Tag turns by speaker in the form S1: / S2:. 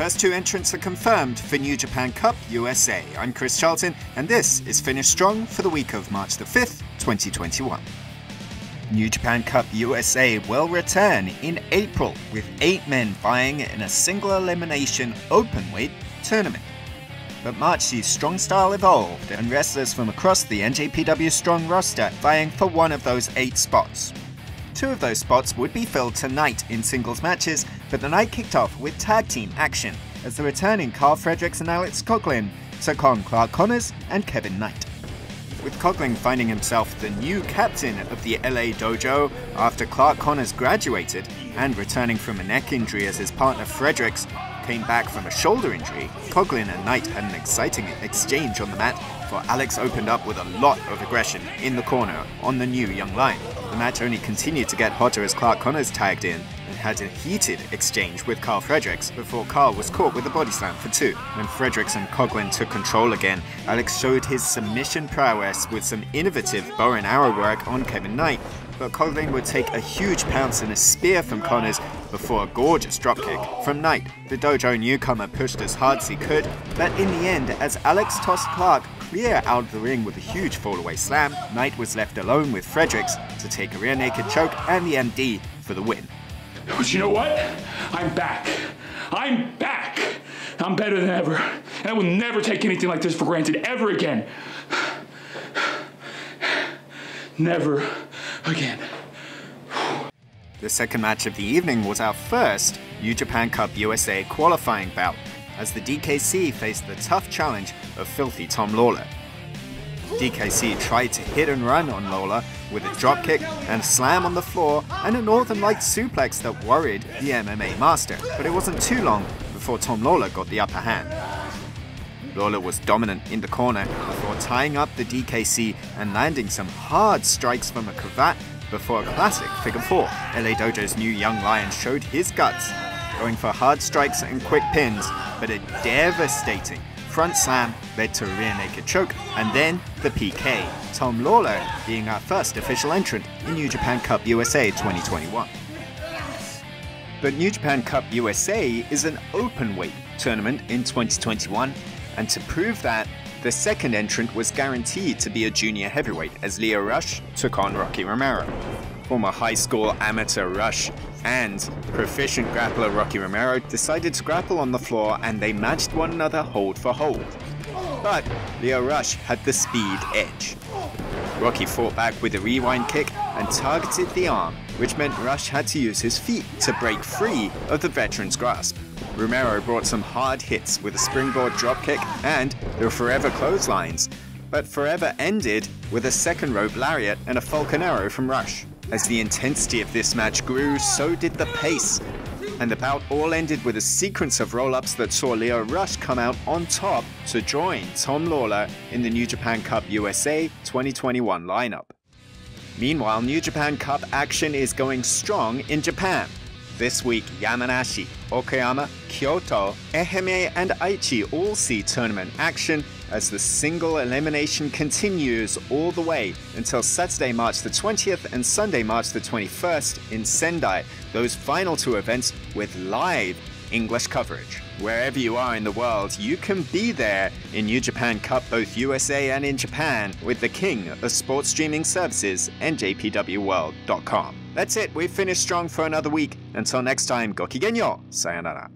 S1: first two entrants are confirmed for New Japan Cup USA. I'm Chris Charlton, and this is Finish Strong for the week of March the 5th, 2021. New Japan Cup USA will return in April with eight men vying in a single elimination openweight tournament. But March sees Strong Style evolved and wrestlers from across the NJPW Strong roster vying for one of those eight spots. Two of those spots would be filled tonight in singles matches, but the night kicked off with tag team action as the returning Karl Fredericks and Alex Coughlin took on Clark Connors and Kevin Knight. With Coughlin finding himself the new captain of the LA Dojo after Clark Connors graduated and returning from a neck injury as his partner Fredericks came back from a shoulder injury, Coughlin and Knight had an exciting exchange on the mat, for Alex opened up with a lot of aggression in the corner on the new young lion. The match only continued to get hotter as Clark Connors tagged in and had a heated exchange with Karl Fredericks before Karl was caught with a body slam for two. When Fredericks and Coughlin took control again, Alex showed his submission prowess with some innovative bow and arrow work on Kevin Knight, but Coughlin would take a huge pounce and a spear from Connors before a gorgeous dropkick from Knight. The dojo newcomer pushed as hard as he could, but in the end, as Alex tossed Clark clear out of the ring with a huge fallaway slam, Knight was left alone with Fredericks to take a rear naked choke and the MD for the win.
S2: But you know what? I'm back. I'm back. I'm better than ever. And I will never take anything like this for granted ever again. Never again.
S1: The second match of the evening was our first New Japan Cup USA qualifying bout, as the DKC faced the tough challenge of filthy Tom Lawlor. DKC tried to hit and run on Lawlor with a dropkick and a slam on the floor and a Northern Light suplex that worried the MMA master, but it wasn't too long before Tom Lawlor got the upper hand. Lawlor was dominant in the corner before tying up the DKC and landing some hard strikes from a cravat before a classic figure four. LA Dojo's new young lion showed his guts, going for hard strikes and quick pins, but a devastating front slam led to a rear naked choke, and then the PK, Tom Lawlor being our first official entrant in New Japan Cup USA 2021. But New Japan Cup USA is an open weight tournament in 2021, and to prove that, the second entrant was guaranteed to be a junior heavyweight as Lio Rush took on Rocky Romero. Former high school amateur Rush and proficient grappler Rocky Romero decided to grapple on the floor and they matched one another hold for hold. But Lio Rush had the speed edge. Rocky fought back with a rewind kick and targeted the arm, which meant Rush had to use his feet to break free of the veteran's grasp. Romero brought some hard hits with a springboard dropkick and the forever clotheslines, but forever ended with a second rope lariat and a falcon arrow from Rush. As the intensity of this match grew, so did the pace, and the bout all ended with a sequence of roll-ups that saw Lio Rush come out on top to join Tom Lawlor in the New Japan Cup USA 2021 lineup. Meanwhile, New Japan Cup action is going strong in Japan. This week, Yamanashi, Okayama, Kyoto, Ehime, and Aichi all see tournament action as the single elimination continues all the way until Saturday, March the 20th and Sunday, March the 21st in Sendai, those final two events with live English coverage. Wherever you are in the world, you can be there in New Japan Cup, both USA and in Japan, with the king of sports streaming services, and NJPWWorld.com. That's it, we've finished strong for another week. Until next time, Gokigenyo, sayonara.